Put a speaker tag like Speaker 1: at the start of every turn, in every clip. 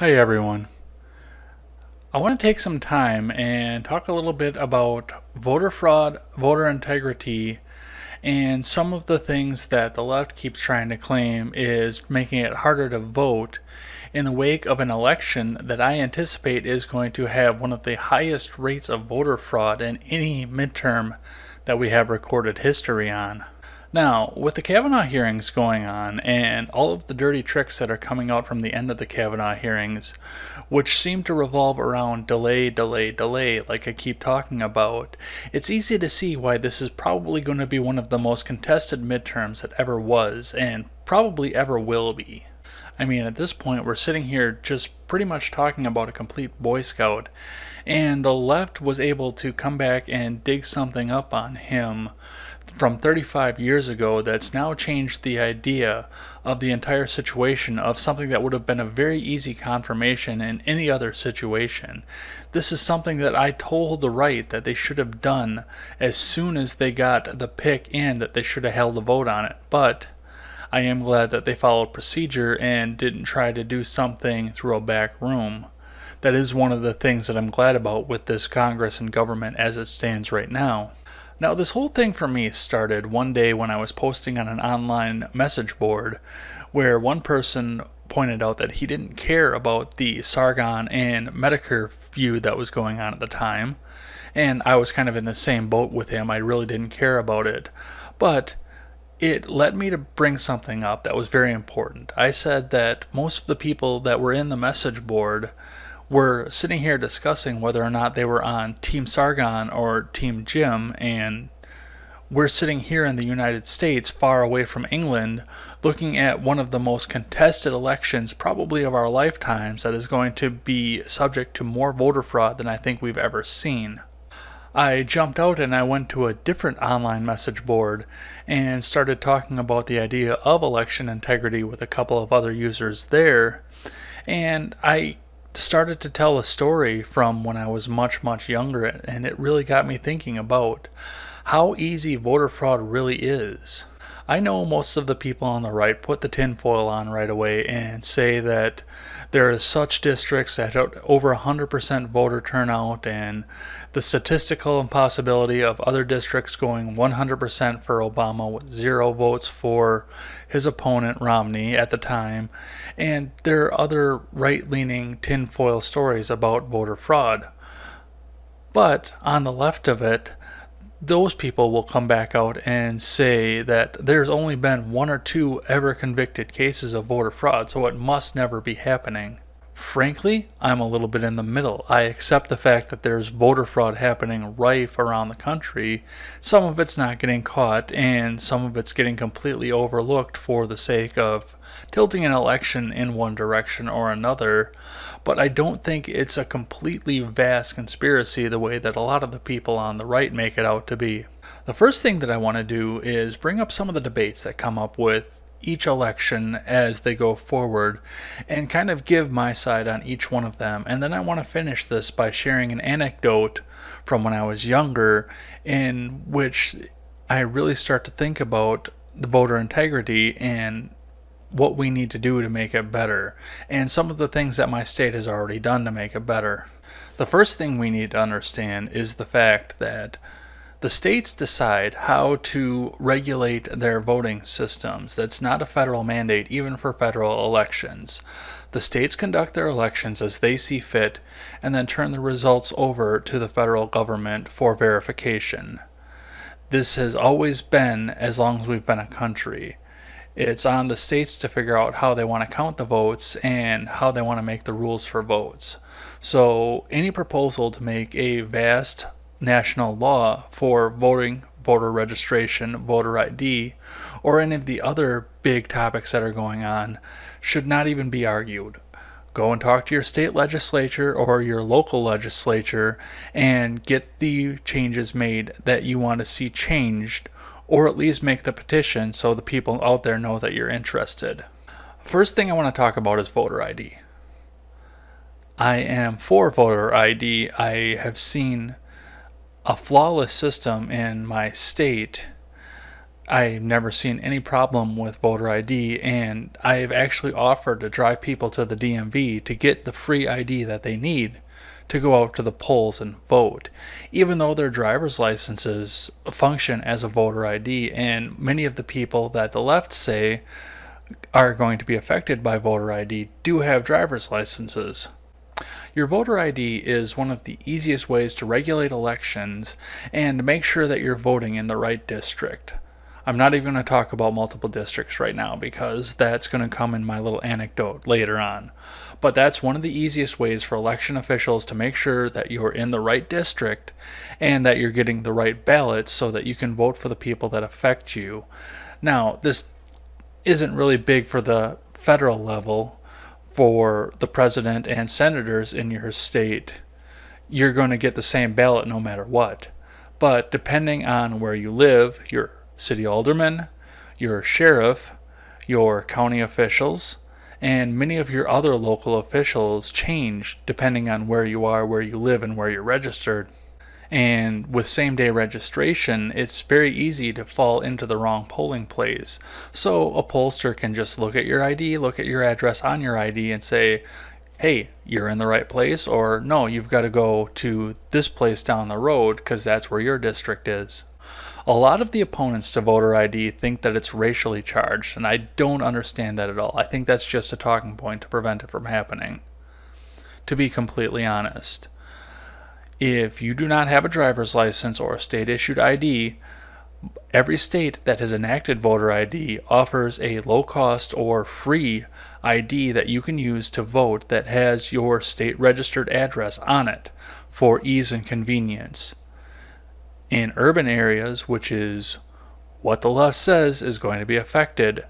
Speaker 1: Hi everyone. I want to take some time and talk a little bit about voter fraud, voter integrity, and some of the things that the left keeps trying to claim is making it harder to vote in the wake of an election that I anticipate is going to have one of the highest rates of voter fraud in any midterm that we have recorded history on. Now, with the Kavanaugh hearings going on and all of the dirty tricks that are coming out from the end of the Kavanaugh hearings, which seem to revolve around delay, delay, delay, like I keep talking about, it's easy to see why this is probably going to be one of the most contested midterms that ever was and probably ever will be. I mean, at this point, we're sitting here just pretty much talking about a complete Boy Scout, and the left was able to come back and dig something up on him from 35 years ago that's now changed the idea of the entire situation of something that would have been a very easy confirmation in any other situation. This is something that I told the right that they should have done as soon as they got the pick in, that they should have held a vote on it. But I am glad that they followed procedure and didn't try to do something through a back room. That is one of the things that I'm glad about with this Congress and government as it stands right now. Now, this whole thing for me started one day when I was posting on an online message board where one person pointed out that he didn't care about the Sargon and Metokur feud that was going on at the time. And I was kind of in the same boat with him. I really didn't care about it. But it led me to bring something up that was very important. I said that most of the people that were in the message board were sitting here discussing whether or not they were on Team Sargon or Team Jim, and we're sitting here in the United States, far away from England, looking at one of the most contested elections, probably of our lifetimes, that is going to be subject to more voter fraud than I think we've ever seen. I jumped out and I went to a different online message board and started talking about the idea of election integrity with a couple of other users there. And I started to tell a story from when I was much, much younger, and it really got me thinking about how easy voter fraud really is. I know most of the people on the right put the tinfoil on right away and say that there are such districts that have over 100% voter turnout and the statistical impossibility of other districts going 100% for Obama with zero votes for his opponent Romney at the time. And there are other right leaning tinfoil stories about voter fraud. But on the left of it, those people will come back out and say that there's only been one or two ever convicted cases of voter fraud, so it must never be happening. Frankly, I'm a little bit in the middle. I accept the fact that there's voter fraud happening rife around the country. Some of it's not getting caught, and some of it's getting completely overlooked for the sake of tilting an election in one direction or another. But I don't think it's a completely vast conspiracy the way that a lot of the people on the right make it out to be. The first thing that I want to do is bring up some of the debates that come up with each election as they go forward and kind of give my side on each one of them. And then I want to finish this by sharing an anecdote from when I was younger in which I really start to think about the voter integrity and what we need to do to make it better, and some of the things that my state has already done to make it better. The first thing we need to understand is the fact that the states decide how to regulate their voting systems. That's not a federal mandate, even for federal elections. The states conduct their elections as they see fit and then turn the results over to the federal government for verification. This has always been as long as we've been a country. It's on the states to figure out how they want to count the votes and how they want to make the rules for votes. So, any proposal to make a vast national law for voting, voter registration, voter ID, or any of the other big topics that are going on should not even be argued. Go and talk to your state legislature or your local legislature and get the changes made that you want to see changed, or at least make the petition so the people out there know that you're interested. First thing I want to talk about is voter ID. I am for voter ID. I have seen a flawless system in my state. I've never seen any problem with voter ID, and I've actually offered to drive people to the DMV to get the free ID that they need to go out to the polls and vote, even though their driver's licenses function as a voter ID. And many of the people that the left say are going to be affected by voter ID do have driver's licenses. Your voter ID is one of the easiest ways to regulate elections and make sure that you're voting in the right district. I'm not even going to talk about multiple districts right now because that's going to come in my little anecdote later on. But that's one of the easiest ways for election officials to make sure that you're in the right district and that you're getting the right ballots so that you can vote for the people that affect you. Now, this isn't really big for the federal level for the president and senators in your state. You're going to get the same ballot no matter what. But depending on where you live, your city alderman, your sheriff, your county officials, and many of your other local officials change depending on where you are, where you live, and where you're registered. And with same day registration, it's very easy to fall into the wrong polling place. So a pollster can just look at your ID, look at your address on your ID, and say, hey, you're in the right place, or no, you've got to go to this place down the road because that's where your district is. A lot of the opponents to voter ID think that it's racially charged, and I don't understand that at all. I think that's just a talking point to prevent it from happening. To be completely honest. If you do not have a driver's license or a state issued ID, every state that has enacted voter ID offers a low cost or free ID that you can use to vote that has your state registered address on it for ease and convenience. In urban areas, which is what the left says is going to be affected,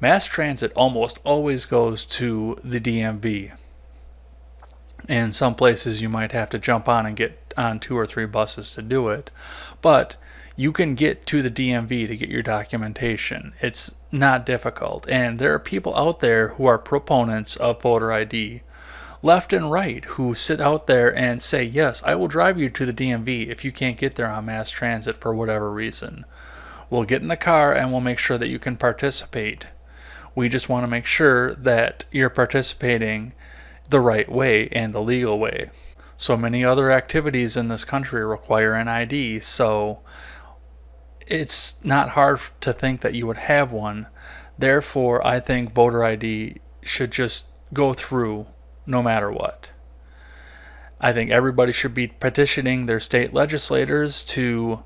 Speaker 1: mass transit almost always goes to the DMV. In some places, you might have to jump on and get on two or three buses to do it. But you can get to the DMV to get your documentation. It's not difficult. And there are people out there who are proponents of voter ID, left and right, who sit out there and say, Yes, I will drive you to the DMV if you can't get there on mass transit for whatever reason. We'll get in the car and we'll make sure that you can participate. We just want to make sure that you're participating the right way and the legal way. So many other activities in this country require an ID, so it's not hard to think that you would have one. Therefore, I think voter ID should just go through no matter what. I think everybody should be petitioning their state legislators to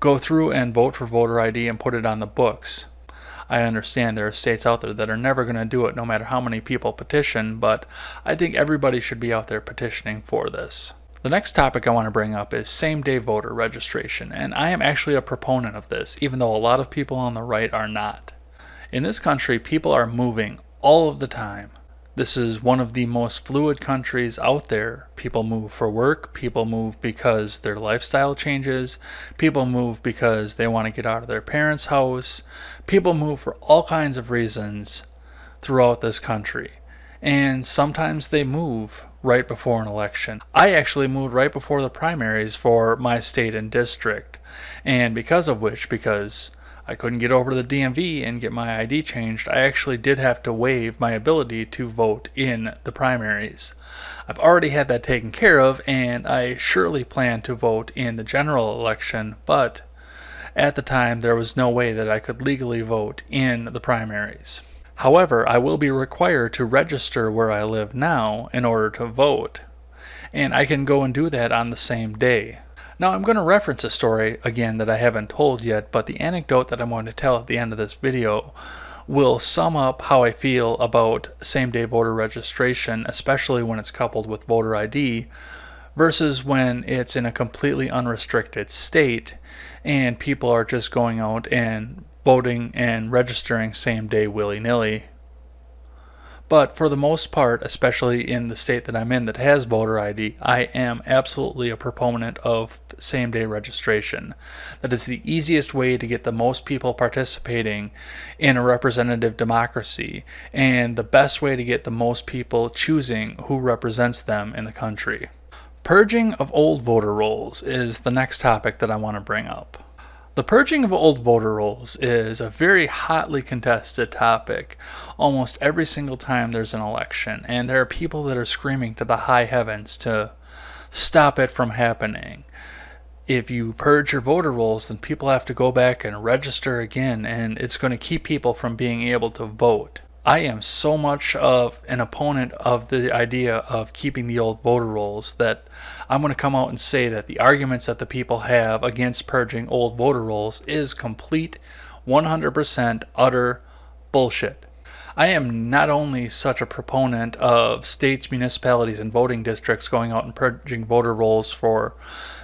Speaker 1: go through and vote for voter ID and put it on the books. I understand there are states out there that are never going to do it no matter how many people petition, but I think everybody should be out there petitioning for this. The next topic I want to bring up is same day voter registration, and I am actually a proponent of this, even though a lot of people on the right are not. In this country, people are moving all of the time. This is one of the most fluid countries out there. People move for work, people move because their lifestyle changes, people move because they want to get out of their parents' house, people move for all kinds of reasons throughout this country. And sometimes they move right before an election. I actually moved right before the primaries for my state and district. And because of which, because I couldn't get over to the DMV and get my ID changed, I actually did have to waive my ability to vote in the primaries. I've already had that taken care of, and I surely plan to vote in the general election, but at the time there was no way that I could legally vote in the primaries. However, I will be required to register where I live now in order to vote, and I can go and do that on the same day. Now, I'm going to reference a story again that I haven't told yet, but the anecdote that I'm going to tell at the end of this video will sum up how I feel about same day voter registration, especially when it's coupled with voter ID, versus when it's in a completely unrestricted state and people are just going out and voting and registering same day willy nilly but for the most part, especially in the state that I'm in that has voter ID, I am absolutely a proponent of same day registration. That is the easiest way to get the most people participating in a representative democracy and the best way to get the most people choosing who represents them in the country. Purging of old voter rolls is the next topic that I want to bring up. The purging of old voter rolls is a very hotly contested topic almost every single time there's an election, and there are people that are screaming to the high heavens to stop it from happening. If you purge your voter rolls, then people have to go back and register again, and it's going to keep people from being able to vote. I am so much of an opponent of the idea of keeping the old voter rolls that I'm going to come out and say that the arguments that the people have against purging old voter rolls is complete 100% utter bullshit. I am not only such a proponent of states, municipalities, and voting districts going out and purging voter rolls for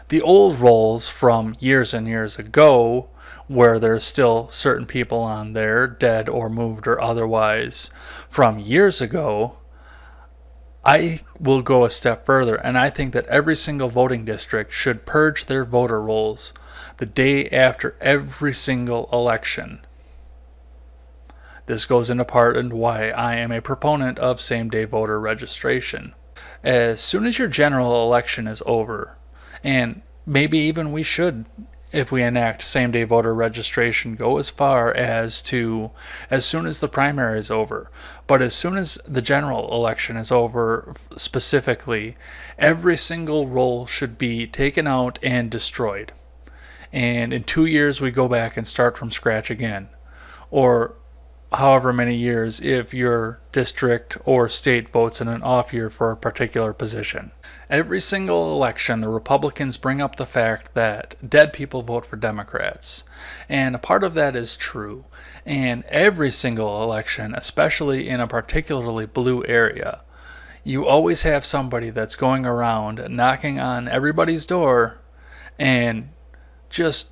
Speaker 1: the old rolls from years and years ago where there's still certain people on there, dead or moved or otherwise, from years ago, I will go a step further, and I think that every single voting district should purge their voter rolls the day after every single election. This goes into part and why I am a proponent of same day voter registration. As soon as your general election is over, and maybe even we should if we enact same day voter registration, go as far as to as soon as the primary is over. But as soon as the general election is over, specifically, every single roll should be taken out and destroyed. And in two years, we go back and start from scratch again. Or however many years if your district or state votes in an off year for a particular position. Every single election, the Republicans bring up the fact that dead people vote for Democrats. And a part of that is true. And every single election, especially in a particularly blue area, you always have somebody that's going around knocking on everybody's door and just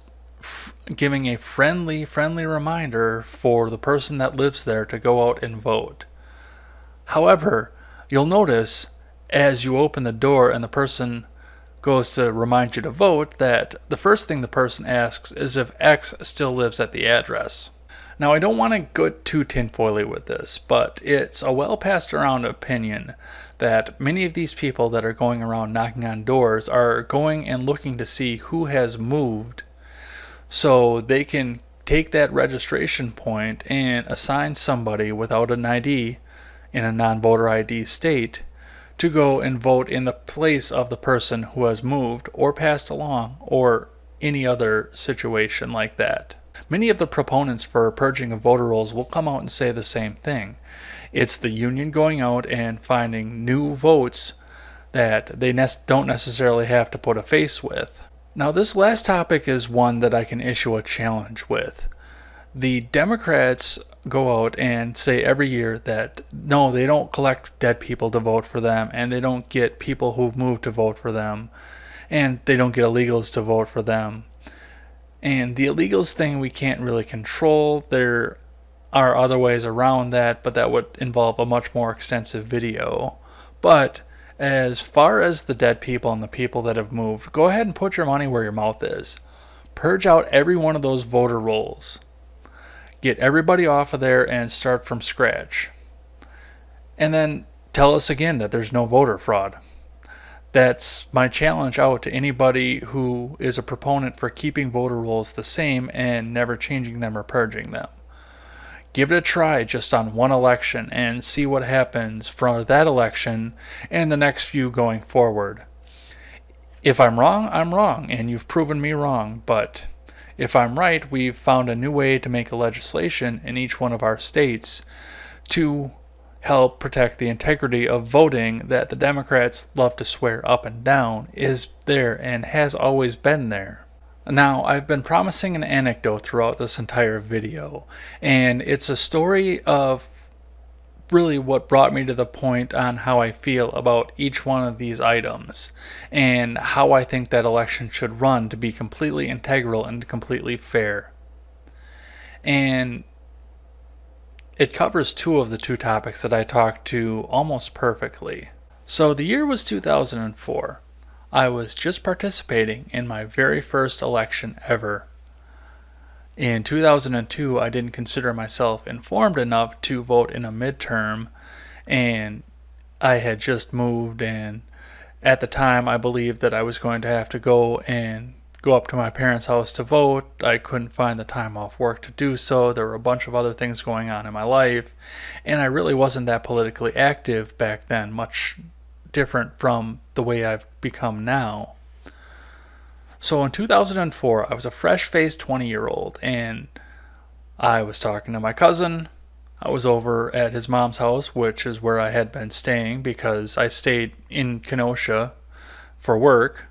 Speaker 1: giving a friendly, friendly reminder for the person that lives there to go out and vote. However, you'll notice as you open the door and the person goes to remind you to vote that the first thing the person asks is if X still lives at the address. Now, I don't want to go too tinfoily with this, but it's a well passed around opinion that many of these people that are going around knocking on doors are going and looking to see who has moved so they can take that registration point and assign somebody without an ID in a non voter ID state to go and vote in the place of the person who has moved or passed along or any other situation like that. Many of the proponents for purging of voter rolls will come out and say the same thing. It's the union going out and finding new votes that they ne- don't necessarily have to put a face with. Now, this last topic is one that I can issue a challenge with. The Democrats go out and say every year that no, they don't collect dead people to vote for them, and they don't get people who've moved to vote for them, and they don't get illegals to vote for them. And the illegals thing we can't really control. There are other ways around that, but that would involve a much more extensive video. But as far as the dead people and the people that have moved, go ahead and put your money where your mouth is. Purge out every one of those voter rolls. Get everybody off of there and start from scratch. And then tell us again that there's no voter fraud. That's my challenge out to anybody who is a proponent for keeping voter rolls the same and never changing them or purging them. Give it a try just on one election and see what happens from that election and the next few going forward. If I'm wrong, I'm wrong, and you've proven me wrong, but if I'm right, we've found a new way to make a legislation in each one of our states to help protect the integrity of voting that the Democrats love to swear up and down is there and has always been there. Now, I've been promising an anecdote throughout this entire video, and it's a story of really what brought me to the point on how I feel about each one of these items and how I think that election should run to be completely integral and completely fair. And it covers two of the two topics that I talked to almost perfectly. So the year was 2004. I was just participating in my very first election ever. In 2002, I didn't consider myself informed enough to vote in a midterm, and I had just moved, and at the time, I believed that I was going to have to go and go up to my parents' house to vote. I couldn't find the time off work to do so. There were a bunch of other things going on in my life, and I really wasn't that politically active back then, much different from the way I've become now. So in 2004, I was a fresh faced 20 year old, and I was talking to my cousin. I was over at his mom's house, which is where I had been staying because I stayed in Kenosha for work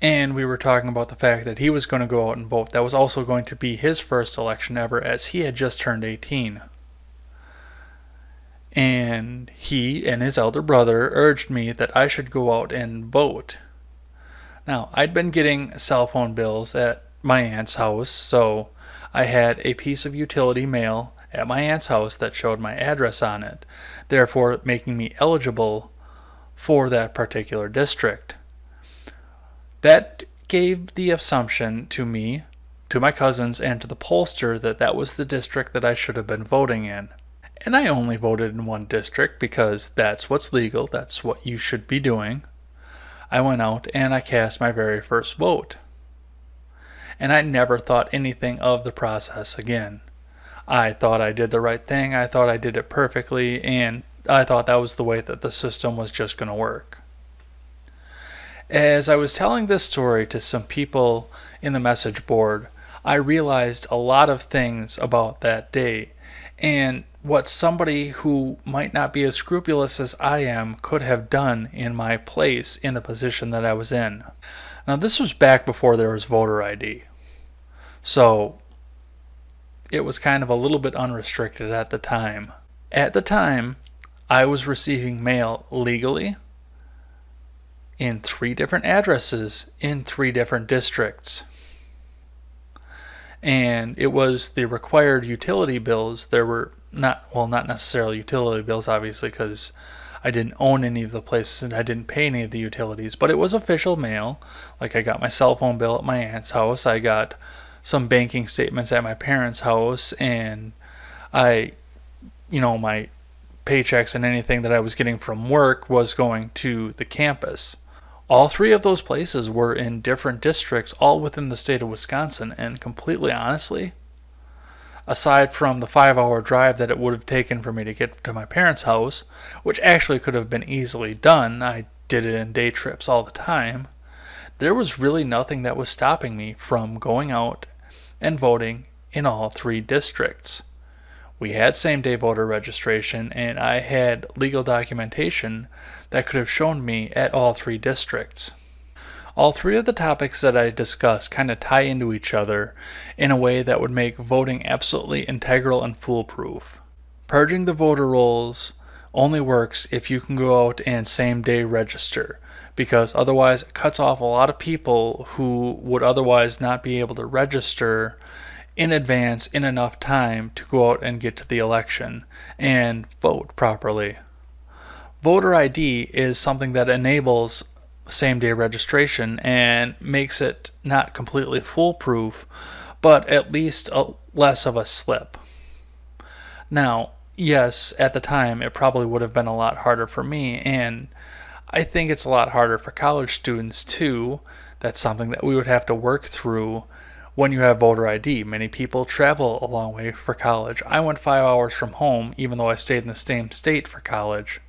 Speaker 1: and we were talking about the fact that he was going to go out and vote. That was also going to be his first election ever, as he had just turned 18. And he and his elder brother urged me that I should go out and vote. Now, I'd been getting cell phone bills at my aunt's house, so I had a piece of utility mail at my aunt's house that showed my address on it, therefore making me eligible for that particular district. That gave the assumption to me, to my cousins, and to the pollster that that was the district that I should have been voting in. And I only voted in one district because that's what's legal, that's what you should be doing. I went out and I cast my very first vote. And I never thought anything of the process again. I thought I did the right thing, I thought I did it perfectly, and I thought that was the way that the system was just going to work. As I was telling this story to some people in the message board, I realized a lot of things about that day and what somebody who might not be as scrupulous as I am could have done in my place in the position that I was in. Now, this was back before there was voter ID. So, it was kind of a little bit unrestricted at the time. At the time, I was receiving mail legally in three different addresses in three different districts. And it was the required utility bills. There were not, well, not necessarily utility bills, obviously, because I didn't own any of the places and I didn't pay any of the utilities, but it was official mail. Like I got my cell phone bill at my aunt's house, I got some banking statements at my parents' house, and I, you know, my paychecks and anything that I was getting from work was going to the campus. All three of those places were in different districts, all within the state of Wisconsin, and completely honestly, aside from the five hour drive that it would have taken for me to get to my parents' house, which actually could have been easily done, I did it in day trips all the time, there was really nothing that was stopping me from going out and voting in all three districts. We had same day voter registration, and I had legal documentation that could have shown me at all three districts. All three of the topics that I discussed kind of tie into each other in a way that would make voting absolutely integral and foolproof. Purging the voter rolls only works if you can go out and same day register because otherwise it cuts off a lot of people who would otherwise not be able to register in advance in enough time to go out and get to the election and vote properly. Voter ID is something that enables same day registration and makes it not completely foolproof, but at least a, less of a slip. Now, yes, at the time it probably would have been a lot harder for me, and I think it's a lot harder for college students too. That's something that we would have to work through when you have voter ID. Many people travel a long way for college. I went five hours from home, even though I stayed in the same state for college.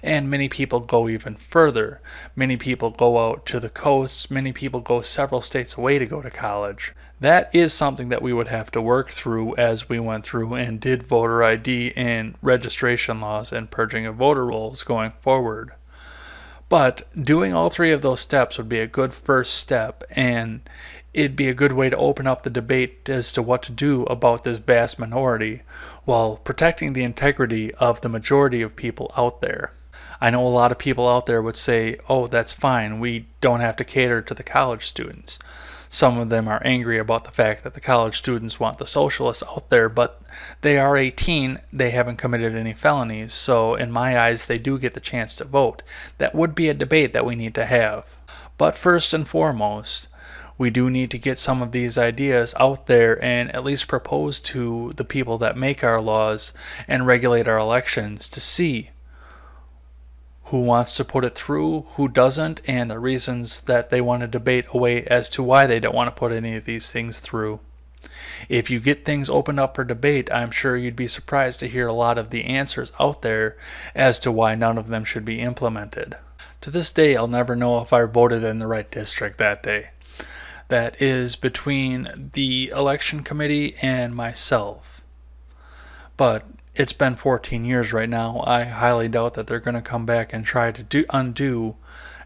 Speaker 1: And many people go even further. Many people go out to the coasts. Many people go several states away to go to college. That is something that we would have to work through as we went through and did voter ID and registration laws and purging of voter rolls going forward. But doing all three of those steps would be a good first step, and it'd be a good way to open up the debate as to what to do about this vast minority while protecting the integrity of the majority of people out there. I know a lot of people out there would say, oh, that's fine, we don't have to cater to the college students. Some of them are angry about the fact that the college students want the socialists out there, but they are 18, they haven't committed any felonies, so in my eyes, they do get the chance to vote. That would be a debate that we need to have. But first and foremost, we do need to get some of these ideas out there and at least propose to the people that make our laws and regulate our elections to see who wants to put it through, who doesn't, and the reasons that they want to debate away as to why they don't want to put any of these things through. If you get things opened up for debate, I'm sure you'd be surprised to hear a lot of the answers out there as to why none of them should be implemented. To this day, I'll never know if I voted in the right district that day. That is between the election committee and myself. But it's been 14 years right now. I highly doubt that they're going to come back and try to do, undo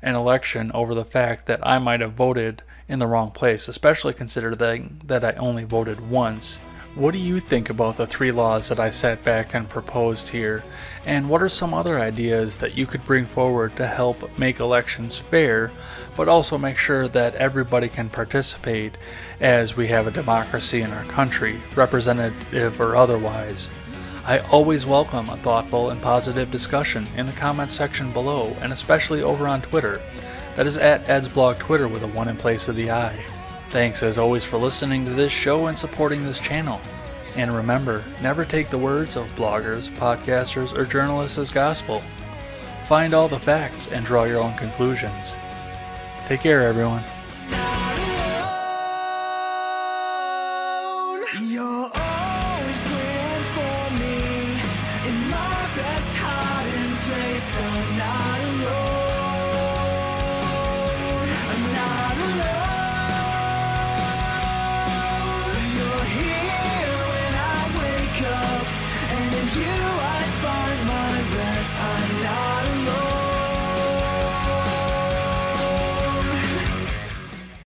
Speaker 1: an election over the fact that I might have voted in the wrong place, especially considering that I only voted once. What do you think about the three laws that I sat back and proposed here? And what are some other ideas that you could bring forward to help make elections fair, but also make sure that everybody can participate as we have a democracy in our country, representative or otherwise? I always welcome a thoughtful and positive discussion in the comments section below, and especially over on Twitter. That is at Ed's blog Twitter with a one in place of the I. Thanks as always for listening to this show and supporting this channel. And remember, never take the words of bloggers, podcasters, or journalists as gospel. Find all the facts and draw your own conclusions. Take care, everyone.